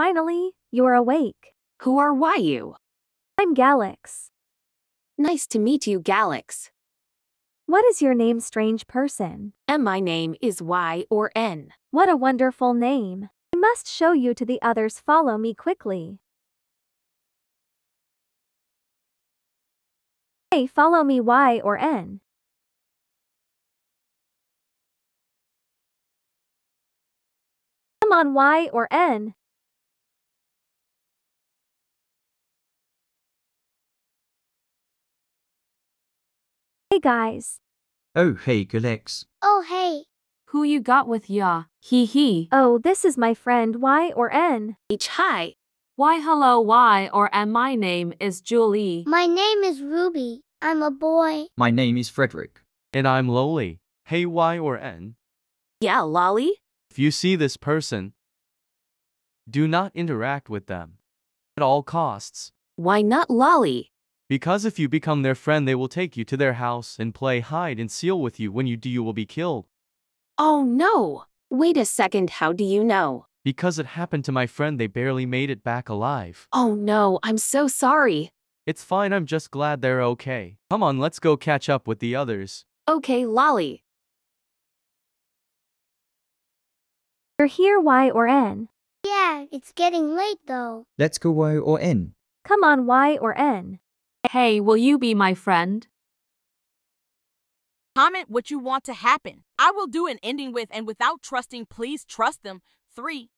finally, you're awake. Who are why you? I'm Galax. Nice to meet you, Galax. What is your name, strange person? And my name is Y or N. What a wonderful name. I must show you to the others. Follow me quickly. Hey, follow me Y or N. Come on Y or N. Hey guys. Oh, hey, Galax. Oh, hey. Who you got with ya? He he. Oh, this is my friend Y or N. H hi. Why hello Y or and my name is Julie. My name is Ruby. I'm a boy. My name is Frederick. And I'm Lowly. Hey, Y or N. Yeah, Lolly? If you see this person, do not interact with them at all costs. Why not Lolly? Because if you become their friend, they will take you to their house and play hide and seal with you. When you do, you will be killed. Oh no. Wait a second, how do you know? Because it happened to my friend, they barely made it back alive. Oh no, I'm so sorry. It's fine, I'm just glad they're okay. Come on, let's go catch up with the others. Okay, Lolly. You're here Y or N. Yeah, it's getting late though. Let's go Y or N. Come on Y or N. Hey, will you be my friend? Comment what you want to happen. I will do an ending with and without trusting, please trust them. 3,